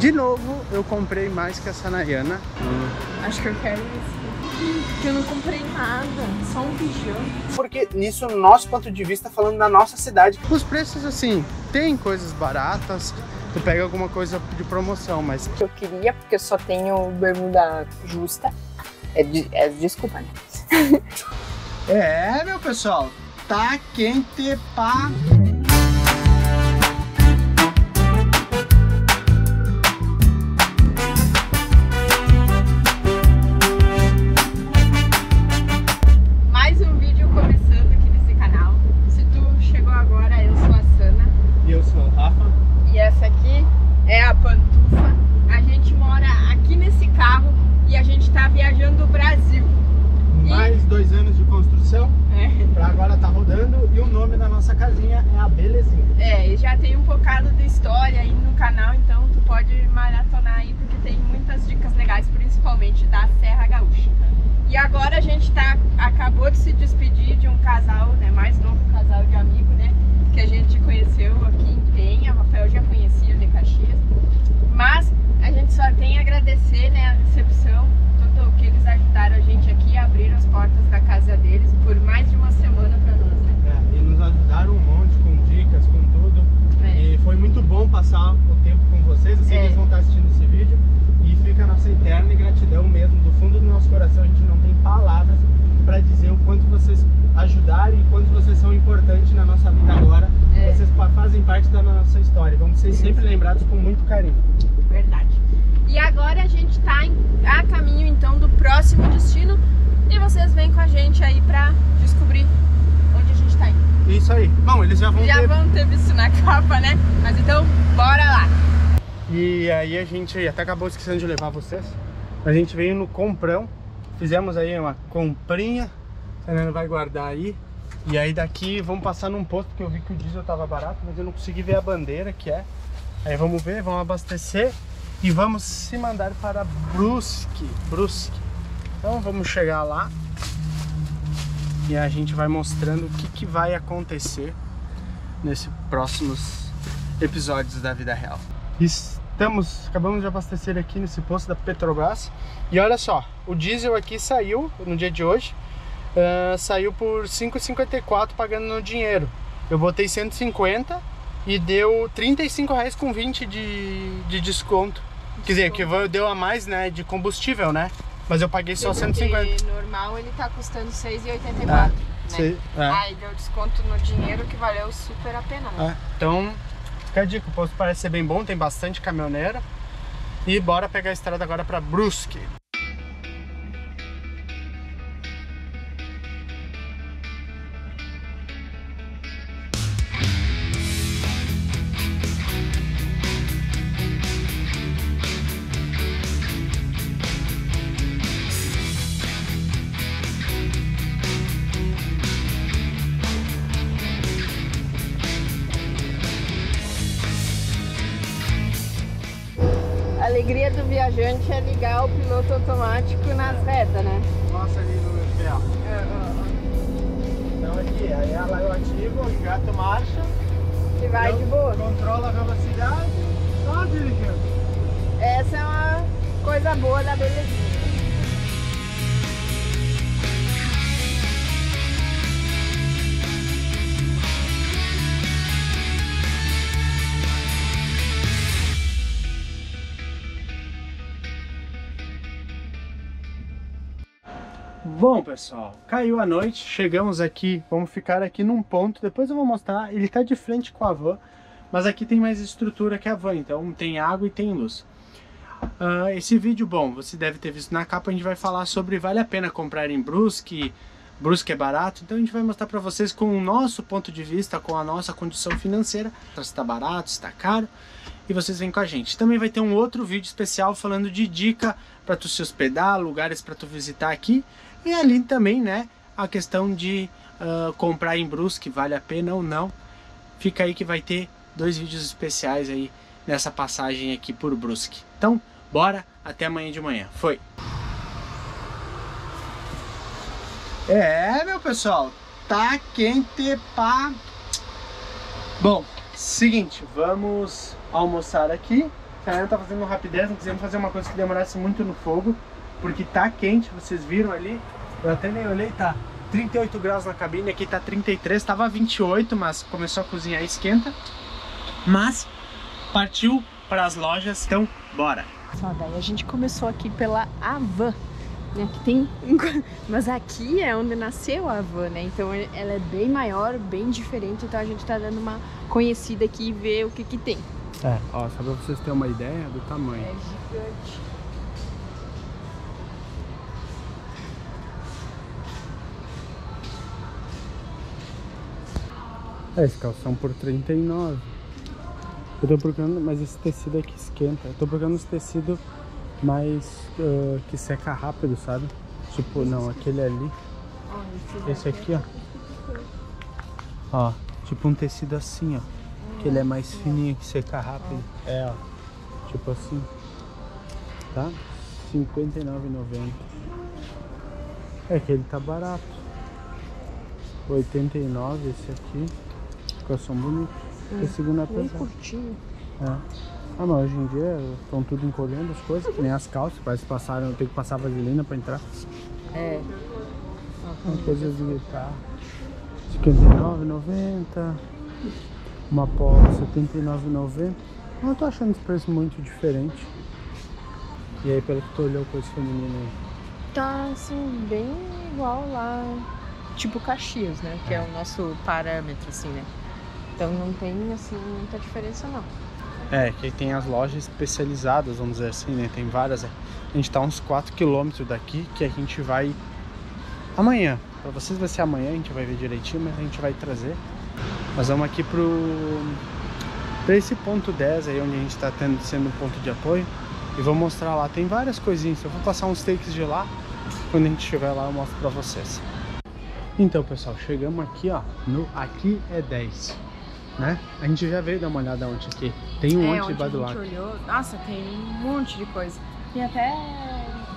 De novo, eu comprei mais que essa Nayana. Acho que eu quero isso. Que eu não comprei nada, só um pijama. Porque nisso, no nosso ponto de vista, falando da nossa cidade, os preços assim, tem coisas baratas, tu pega alguma coisa de promoção, mas Que eu queria, porque eu só tenho bermuda justa. É, de- é desculpa, né? É, meu pessoal, tá quente pá. De história aí no canal, então tu pode maratonar aí porque tem muitas dicas legais, principalmente da Serra Gaúcha. E agora a gente tá, acabou de se despedir de um casal, né, mais novo casal de amigo, né, que a gente conheceu aqui em Penha, Rafael já conhecia de Caxias. Mas a gente só tem a agradecer, né, a recepção, tudo que eles ajudaram a gente aqui, abriram as portas da casa deles por mais de uma semana pra nós, né. É, e nos ajudaram um monte com dicas, com tudo. É. E foi muito bom passar o tempo com vocês. Eu sei É. que eles vão estar assistindo esse vídeo. E fica a nossa eterna gratidão mesmo. Do fundo do nosso coração, a gente não tem palavras para dizer o quanto vocês ajudaram e quanto vocês são importantes na nossa vida agora. É. Vocês fazem parte da nossa história. Vamos ser sempre lembrados com muito carinho. Verdade. E agora a gente tá em- a caminho então do próximo destino e vocês vêm com a gente aí pra descobrir onde a gente tá indo. Isso aí. Bom, eles já vão Já ter vão ter visto na capa, né? Mas então, bora lá. E aí a gente até acabou esquecendo de levar vocês. A gente veio no comprão, fizemos aí uma comprinha, a Fernanda vai guardar aí. E aí daqui vamos passar num posto, porque eu vi que o diesel tava barato, mas eu não consegui ver a bandeira que é. Aí vamos ver, vamos abastecer e vamos se mandar para Brusque. Brusque. Então vamos chegar lá e a gente vai mostrando o que, que vai acontecer nesses próximos episódios da vida real. Estamos, acabamos de abastecer aqui nesse posto da Petrobras. E olha só, o diesel aqui saiu no dia de hoje, ah, saiu por 5,54 pagando no dinheiro. Eu botei 150 e deu 35 reais com 20 de, de desconto. Quer dizer, que deu a mais, né, de combustível, né? Mas eu paguei só 150. Porque normal ele tá custando 6,84, É, né? Sei- é. Aí deu desconto no dinheiro que valeu super a pena, né? É, então, fica a dica, o posto parece ser bem bom, tem bastante caminhoneira. E bora pegar a estrada agora para Brusque. Viajante é ligar o piloto automático nas retas, né? Nossa, ali no FA. Então aqui, aí ela eu ativo, engato marcha, E vai de boa. controla a velocidade, só dirigindo. Essa é uma coisa boa da belezinha. Bom, pessoal, caiu a noite, chegamos aqui, vamos ficar aqui num ponto, depois eu vou mostrar, ele tá de frente com a van, mas aqui tem mais estrutura que a van, então tem água e tem luz. Ah, esse vídeo, bom, você deve ter visto na capa, a gente vai falar sobre vale a pena comprar em Brusque, Brusque é barato, então a gente vai mostrar para vocês com o nosso ponto de vista, com a nossa condição financeira, se está barato, se está caro, e vocês vêm com a gente. Também vai ter um outro vídeo especial falando de dica para tu se hospedar, lugares para tu visitar aqui, e ali também, né, a questão de ah, comprar em Brusque, vale a pena ou não. Fica aí que vai ter dois vídeos especiais aí nessa passagem aqui por Brusque. Então, bora, até amanhã de manhã. Foi! É, meu pessoal, tá quente pá. Bom, seguinte, vamos almoçar aqui. A Nayana tá fazendo rapidez, não quisemos fazer uma coisa que demorasse muito no fogo, porque tá quente, vocês viram ali. Eu até nem olhei, tá 38 graus na cabine, aqui tá 33, tava 28, mas começou a cozinhar e esquenta. Mas partiu para as lojas, então bora! Só daí a gente começou aqui pela Avan. Né, que tem um... Mas aqui é onde nasceu a Avan, né? Então ela é bem maior, bem diferente. Então a gente tá dando uma conhecida aqui e ver o que que tem. É, ó, só pra vocês terem uma ideia do tamanho. É gigante. É, esse calção por 39. Eu tô procurando, mas esse tecido aqui esquenta. Eu tô procurando esse tecido mais uh, que seca rápido, sabe? Tipo, não, aquele ali. Esse aqui, ó. Ó, tipo um tecido assim, ó. Que ele é mais fininho, que seca rápido. É, ó. Tipo assim. Tá? R$ 59,90. É que ele tá barato. 89 esse aqui. Calção bonito. Esse segundo é Bem pesado. curtinho. É. Ah, mas hoje em dia estão tudo encolhendo as coisas, que nem as calças, parece que passaram, tem que passar vaselina pra entrar. É. Uma coisa de guitarra. R$ 59,90. Uma polo R$ 79,90. Não tô achando esse preço muito diferente. E aí, pelo que tu olhou coisa feminina aí? Tá assim, bem igual lá. Tipo Caxias, né? Que é o nosso parâmetro, assim, né? Então não tem assim muita diferença não. É, que tem as lojas especializadas, vamos dizer assim, né? Tem várias. é. A gente tá uns 4 km daqui que a gente vai amanhã. Pra vocês vai ser amanhã, a gente vai ver direitinho, mas a gente vai trazer. Nós vamos aqui pro pra esse ponto 10 aí onde a gente tá tendo sendo um ponto de apoio e vou mostrar lá. Tem várias coisinhas. Eu vou passar uns takes de lá. Quando a gente estiver lá eu mostro pra vocês. Então, pessoal, chegamos aqui, ó, no Aqui é 10, né? A gente já veio dar uma olhada ontem aqui. Tem um monte de É, onde a badulac. gente olhou, nossa, tem um monte de coisa. Tem até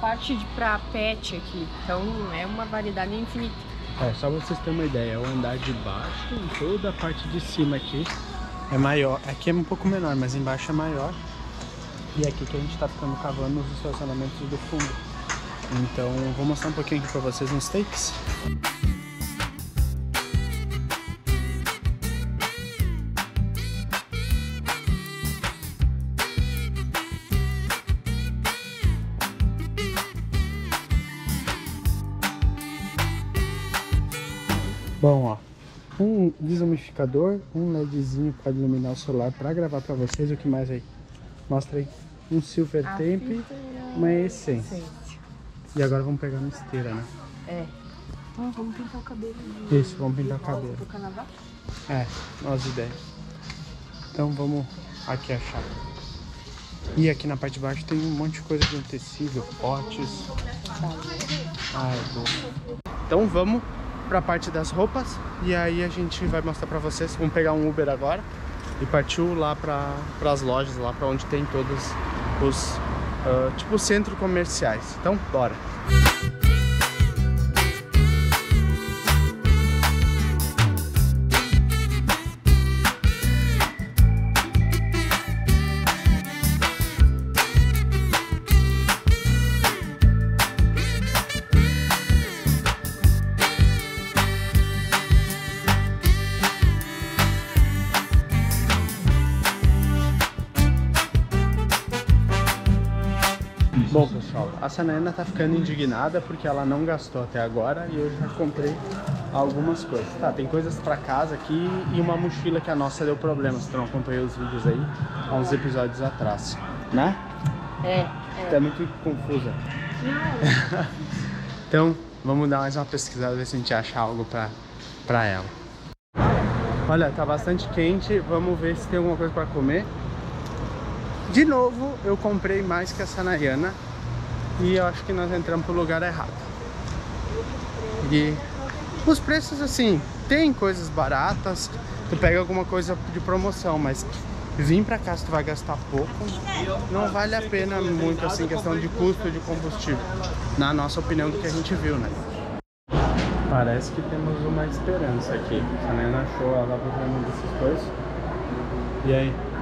parte de pra pet aqui. Então é uma variedade infinita. É, só pra vocês terem uma ideia, o andar de baixo e toda a parte de cima aqui é maior. Aqui é um pouco menor, mas embaixo é maior. E é aqui que a gente tá ficando cavando os estacionamentos do fundo. Então, vou mostrar um pouquinho aqui pra vocês nos takes. Desumidificador, um LEDzinho para iluminar o celular para gravar para vocês. O que mais aí? Mostra aí. Um silver A tape, e uma essência. essência. E agora vamos pegar uma esteira, né? É. Ah, vamos pintar o cabelo. Isso, vamos pintar o cabelo. Pro carnaval? É, nossa ideia. Então vamos aqui achar. E aqui na parte de baixo tem um monte de coisa de tecido, potes. Ah, é bom. Então vamos pra parte das roupas e aí a gente vai mostrar pra vocês. Vamos pegar um Uber agora e partiu lá para as lojas, lá pra onde tem todos os ah, tipo centros comerciais. Então, bora. Bom, a Sanaena tá ficando indignada porque ela não gastou até agora e eu já comprei algumas coisas. Tá, tem coisas pra casa aqui e uma mochila que a nossa deu problema, se tu não acompanhou os vídeos aí, há uns episódios atrás, né? É. Tá muito confusa. então, vamos dar mais uma pesquisada, ver se a gente acha algo pra, pra ela. Olha, tá bastante quente, vamos ver se tem alguma coisa pra comer. De novo, eu comprei mais que a Sanayana e eu acho que nós entramos pro lugar errado. E os preços, assim, tem coisas baratas, tu pega alguma coisa de promoção, mas vir pra cá se tu vai gastar pouco, não vale a pena muito, assim, questão de custo de combustível, na nossa opinião do que a gente viu, né? Parece que temos uma esperança aqui. A Sanayana achou ela procurando dessas coisas. E aí?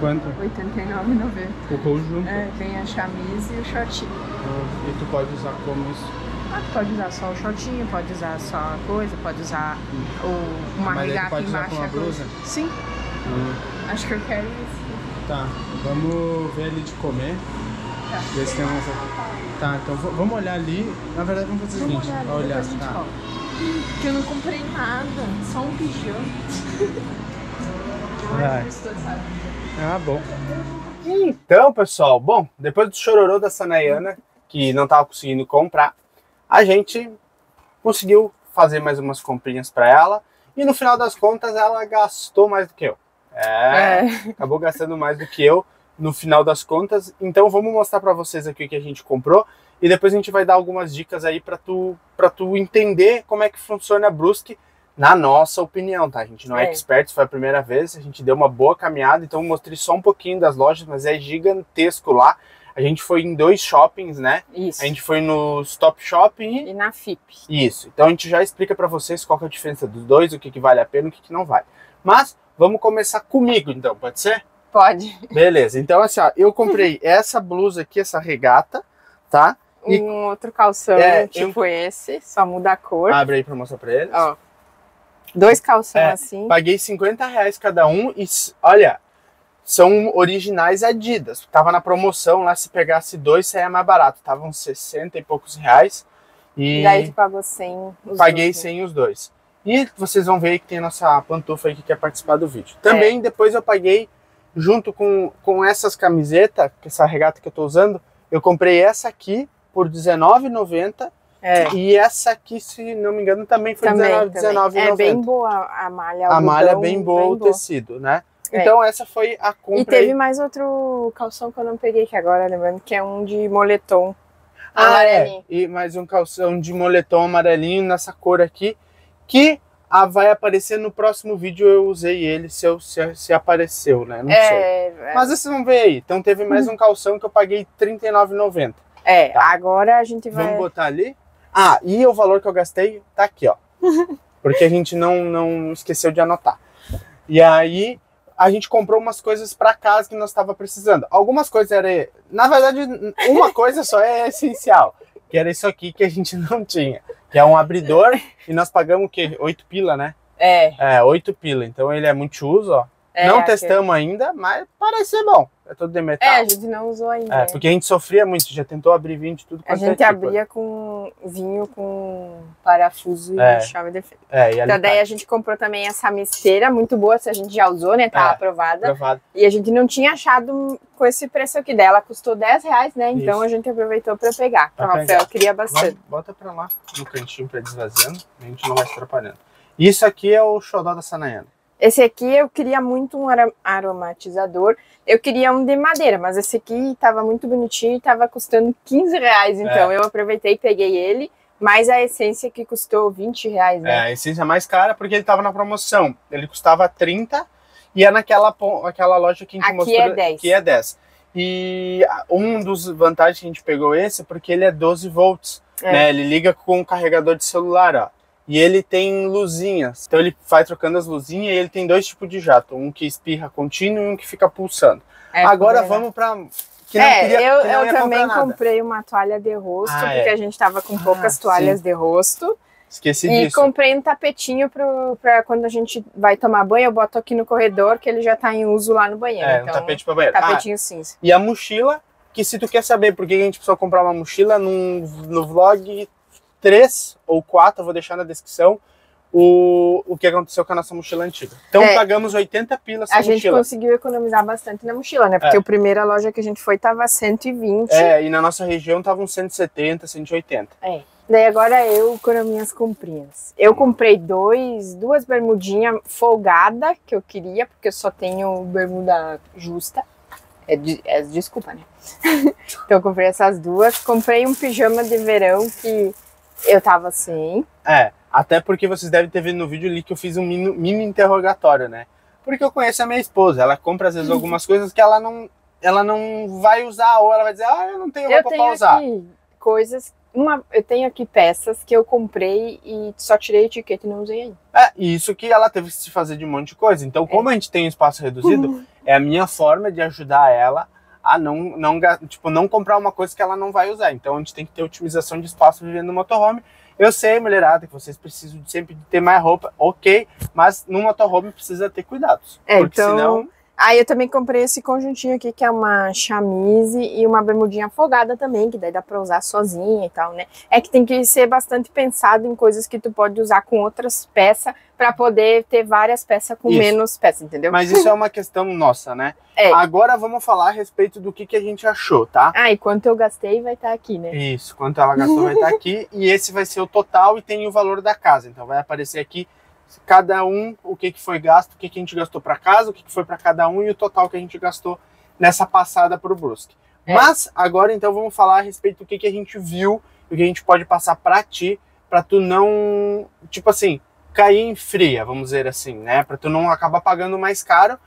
Quanto? R$ 89,90. O conjunto. É, vem a camisa e o shortinho. Ah, E tu pode usar como isso. Ah, tu pode usar só o shortinho, pode usar só a coisa, pode usar o, uma Mas aí tu regata pode usar embaixo. com uma blusa? Sim, Ah, acho que eu quero isso. tá, vamos ver ali de comer. Tá. Ver se tem umas... Tá, então vamos olhar ali. Na verdade, vamos fazer o seguinte. olhar, olhar, gente tá. Porque eu não comprei nada, só um pijama. Ai? Ah, bom. Então, pessoal, bom, depois do chororô da Sanayana, que não tava conseguindo comprar, a gente conseguiu fazer mais umas comprinhas para ela e no final das contas ela gastou mais do que eu. É, acabou gastando mais do que eu no final das contas. Então vamos mostrar para vocês aqui o que a gente comprou e depois a gente vai dar algumas dicas aí para tu para tu entender como é que funciona a Brusque na nossa opinião, tá? A gente não é, É. expert, foi a primeira vez, a gente deu uma boa caminhada, então eu mostrei só um pouquinho das lojas, mas é gigantesco lá. A gente foi em dois shoppings, né? Isso. A gente foi no Stop Shopping e E na FIP. isso. Então a gente já explica para vocês qual que é a diferença dos dois, o que, que vale a pena e o que, que não vale. Mas vamos começar comigo, então, pode ser? Pode. Beleza. Então, assim, ó, eu comprei essa blusa aqui, essa regata, tá? E- Um outro calção, É, tipo esse, só muda a cor. Abre aí pra mostrar pra eles. Ó. Dois calção É, assim. Paguei 50 reais cada um e, olha, são originais Adidas. Tava na promoção lá, se pegasse dois, saia mais barato. Tava uns 60 e poucos reais. E E daí tu pagou 100 os paguei dois, né? sem os dois. E vocês vão ver aí que tem a nossa pantufa aí que quer participar do vídeo. Também depois eu paguei, junto com, com essas camisetas, que essa regata que eu tô usando, eu comprei essa aqui por R$19,90 É. e essa aqui, se não me engano, também foi Também, R$19,90. também. É bem boa a malha. A malha é bem boa, o tecido, né? É. Então essa foi a compra E teve aí. mais outro calção que eu não peguei que agora, lembrando, que é um de moletom. Ah, é. amarelinho. E mais um calção de moletom amarelinho nessa cor aqui, que ah, vai aparecer no próximo vídeo. Eu usei ele, se, eu, se, se apareceu, né? Não sei. É, é, Mas vocês vão ver aí. Então teve mais um calção que eu paguei R$39,90. é, Tá. agora a gente vai. Vamos botar ali. Ah, e o valor que eu gastei tá aqui, ó. Porque a gente não, não esqueceu de anotar. E aí a gente comprou umas coisas para casa que nós estava precisando. Algumas coisas eram, na verdade, uma coisa só é essencial, que era isso aqui que a gente não tinha, que é um abridor e nós pagamos o quê? 8 pila, né? É, É, 8 pila. Então ele é multiuso, ó. é, não aquele- testamos ainda, mas parece ser bom. É todo de metal. É, a gente não usou ainda. É, porque a gente sofria muito, já tentou abrir vinho de tudo A quanto gente é tipo. abria com vinho com parafuso É. e chave de fenda. É, e Então daí tá a gente comprou também essa misteira, muito boa, se a gente já usou, né? Tá É. aprovada. aprovado. E a gente não tinha achado com esse preço aqui dela. Custou 10 reais, né? Então Isso. a gente aproveitou pra pegar. Pra o Rafael queria bastante. bota pra lá, no cantinho pra ir desvaziando, a gente não vai se atrapalhando. Isso aqui é o xodó da Sanayana. Esse aqui eu queria muito um aromatizador. Eu queria um de madeira, mas esse aqui tava muito bonitinho e tava custando 15 reais. Então eu aproveitei e peguei ele. Mais a essência que custou 20 reais, É, né? a essência mais cara porque ele tava na promoção. Ele custava 30 e é naquela aquela loja que a gente Aqui mostrou é 10. que é 10. E um dos vantagens que a gente pegou esse é porque ele é 12 volts, É. né? Ele liga com um carregador de celular, ó. E ele tem luzinhas. Então ele vai trocando as luzinhas e ele tem dois tipos de jato, um que espirra contínuo e um que fica pulsando. É, Agora porque- vamos pra que é, queria- eu, eu também comprei uma toalha de rosto, Ah, porque é. a gente tava com poucas Ah, toalhas de rosto. Esqueci E disso. comprei um tapetinho pro, pra quando a gente vai tomar banho, eu boto aqui no corredor, que ele já tá em uso lá no banheiro. É, um então, tapete pra banheiro. Ah, tapetinho cinza. E a mochila, que se tu quer saber por que a gente precisou comprar uma mochila, num, no vlog 3 ou 4, eu vou deixar na descrição, o, o que aconteceu com a nossa mochila antiga. Então É. pagamos 80 pilas A gente mochila. conseguiu economizar bastante na mochila, né? Porque É. a primeira loja que a gente foi tava 120. É, e na nossa região tava uns 170, 180. É. Daí agora eu com as minhas comprinhas. Eu comprei dois, duas bermudinhas folgada que eu queria, porque eu só tenho bermuda justa. É, de- é desculpa, né? então eu comprei essas duas. Comprei um pijama de verão que eu tava sem. É, até porque vocês devem ter visto no vídeo ali que eu fiz um mini, mini interrogatório, né? Porque eu conheço a minha esposa, ela compra às vezes algumas coisas que ela não, ela não vai usar, ou ela vai dizer, ah, eu não tenho Eu roupa tenho pra usar. aqui coisas. Uma, eu tenho aqui peças que eu comprei e só tirei a etiqueta e não usei ainda. É, e isso que ela teve que se fazer de um monte de coisa. Então, como a gente tem um espaço reduzido, É a minha forma de ajudar ela a não, não, tipo, não comprar uma coisa que ela não vai usar. Então a gente tem que ter otimização de espaço vivendo no motorhome. Eu sei, mulherada, que vocês precisam sempre de ter mais roupa, ok, mas no motorhome precisa ter cuidados. É, porque então... senão Aí eu também comprei esse conjuntinho aqui, que é uma chamise e uma bermudinha afogada também, que daí dá pra usar sozinha e tal, né? É que tem que ser bastante pensado em coisas que tu pode usar com outras peças para poder ter várias peças com isso. menos peças, entendeu? Mas isso é uma questão nossa, né? É. Agora vamos falar a respeito do que, que a gente achou, tá? Ah, e quanto eu gastei vai estar tá aqui, né? Isso, quanto ela gastou vai estar tá aqui. E esse vai ser o total e tem o valor da casa. Então vai aparecer aqui cada um o que, que foi gasto, o que, que a gente gastou para casa, o que, que foi para cada um e o total que a gente gastou nessa passada para o Brusque. É. Mas agora então vamos falar a respeito do que, que a gente viu e o que a gente pode passar para ti, para tu não, tipo assim, cair em fria, vamos dizer assim, né? Para tu não acabar pagando mais caro.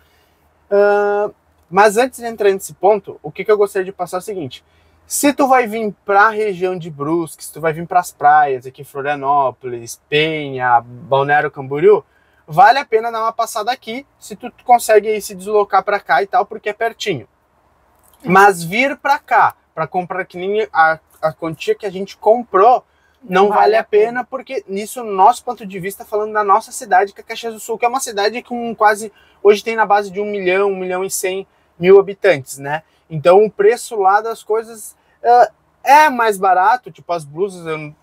Uh, mas antes de entrar nesse ponto, o que, que eu gostaria de passar é o seguinte: se tu vai vir para a região de Brusque, se tu vai vir para as praias aqui, Florianópolis, Penha, Balneário Camboriú, vale a pena dar uma passada aqui, se tu consegue se deslocar para cá e tal, porque é pertinho. Mas vir para cá, para comprar que nem a, a quantia que a gente comprou, não, não vale, a pena, pena, porque nisso, nosso ponto de vista, falando da nossa cidade, que é Caxias do Sul, que é uma cidade com quase, hoje tem na base de um milhão, um milhão e cem mil habitantes, né? Então o preço lá das coisas é mais barato, tipo as blusas, eu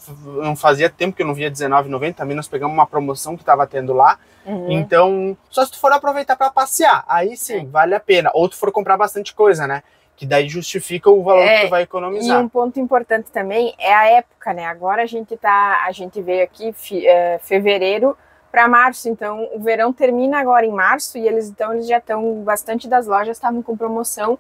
não fazia tempo que eu não via R$19,90, também nós pegamos uma promoção que estava tendo lá. Uhum. Então, só se tu for aproveitar para passear, aí sim, é. vale a pena. Ou tu for comprar bastante coisa, né? Que daí justifica o valor é, que tu vai economizar. E um ponto importante também é a época, né? Agora a gente tá, a gente veio aqui uh, fevereiro para março, então o verão termina agora em março e eles então eles já estão bastante das lojas estavam com promoção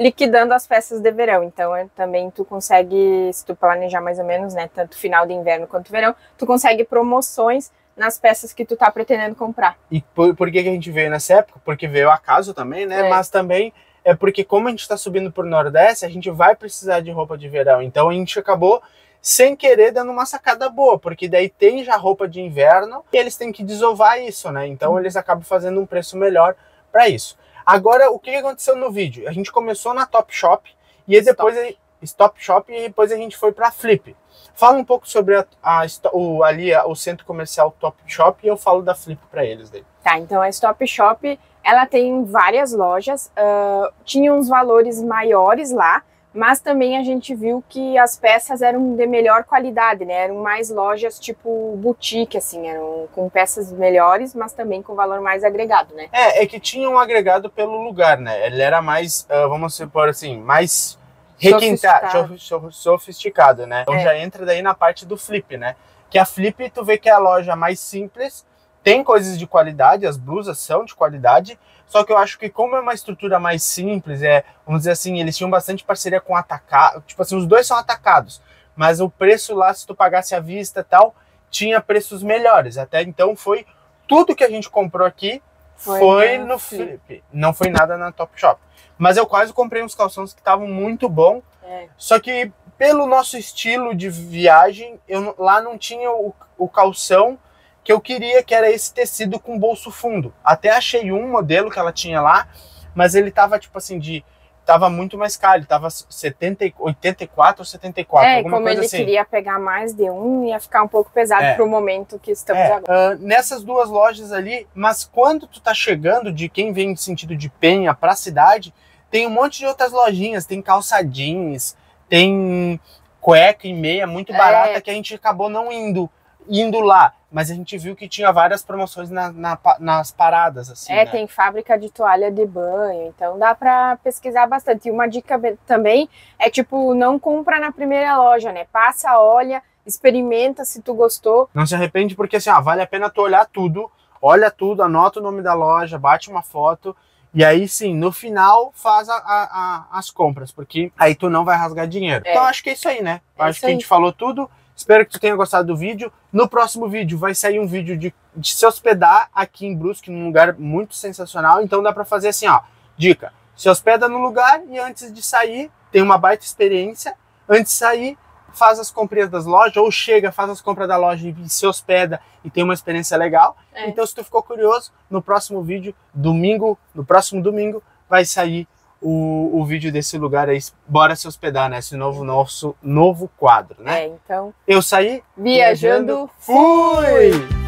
liquidando as peças de verão. Então, é, também tu consegue, se tu planejar mais ou menos, né, tanto final de inverno quanto verão, tu consegue promoções nas peças que tu tá pretendendo comprar. E por, por que, que a gente veio nessa época? Porque veio acaso também, né? É. Mas também é porque como a gente está subindo por Nordeste, a gente vai precisar de roupa de verão. Então a gente acabou sem querer dando uma sacada boa, porque daí tem já roupa de inverno e eles têm que desovar isso, né? Então eles acabam fazendo um preço melhor para isso. Agora, o que aconteceu no vídeo? A gente começou na Top Shop e depois Stop. Stop Shop e depois a gente foi para Flip. Fala um pouco sobre a, a, o, ali o centro comercial Top Shop e eu falo da Flip para eles daí. Tá, então a Stop Shop ela tem várias lojas, uh, tinha uns valores maiores lá, mas também a gente viu que as peças eram de melhor qualidade, né? Eram mais lojas tipo boutique, assim, eram com peças melhores, mas também com valor mais agregado, né? É, é que tinha um agregado pelo lugar, né? Ele era mais, uh, vamos supor assim, mais requintado, sofisticado. sofisticado, né? Então é. já entra daí na parte do flip, né? Que a flip, tu vê que é a loja mais simples, tem coisas de qualidade, as blusas são de qualidade, só que eu acho que como é uma estrutura mais simples, é, vamos dizer assim, eles tinham bastante parceria com atacado, tipo assim, os dois são atacados, mas o preço lá, se tu pagasse à vista e tal, tinha preços melhores. Até então foi tudo que a gente comprou aqui foi, foi no. Flip. Não foi nada na Top Shop. Mas eu quase comprei uns calções que estavam muito bom. É. Só que pelo nosso estilo de viagem, eu lá não tinha o, o calção que eu queria, que era esse tecido com bolso fundo. Até achei um modelo que ela tinha lá, mas ele tava tipo assim de tava muito mais caro, ele tava 70, 84 ou 74, é, alguma como coisa ele assim. queria pegar mais de um, ia ficar um pouco pesado é. pro momento que estamos é. agora. Uh, nessas duas lojas ali, mas quando tu tá chegando de quem vem de sentido de Penha pra cidade, tem um monte de outras lojinhas, tem calça jeans, tem cueca e meia muito barata é. que a gente acabou não indo indo lá, mas a gente viu que tinha várias promoções na, na, nas paradas, assim. É, né? tem fábrica de toalha de banho, então dá para pesquisar bastante. E uma dica também é tipo, não compra na primeira loja, né? Passa, olha, experimenta se tu gostou. Não se arrepende porque assim, ah, vale a pena tu olhar tudo, olha tudo, anota o nome da loja, bate uma foto. E aí sim, no final faz a, a, a, as compras, porque aí tu não vai rasgar dinheiro. É. Então acho que é isso aí, né? É acho que a gente falou tudo. Espero que tu tenha gostado do vídeo. No próximo vídeo vai sair um vídeo de, de se hospedar aqui em Brusque, num lugar muito sensacional. Então dá para fazer assim, ó. Dica: se hospeda no lugar e antes de sair, tem uma baita experiência. Antes de sair, faz as compras das lojas, ou chega, faz as compras da loja e se hospeda e tem uma experiência legal. É. Então, se tu ficou curioso, no próximo vídeo, domingo, no próximo domingo, vai sair o, o vídeo desse lugar aí, Bora Se Hospedar, né? Esse novo nosso novo quadro, né? É, então. Eu saí, Viajando, fui!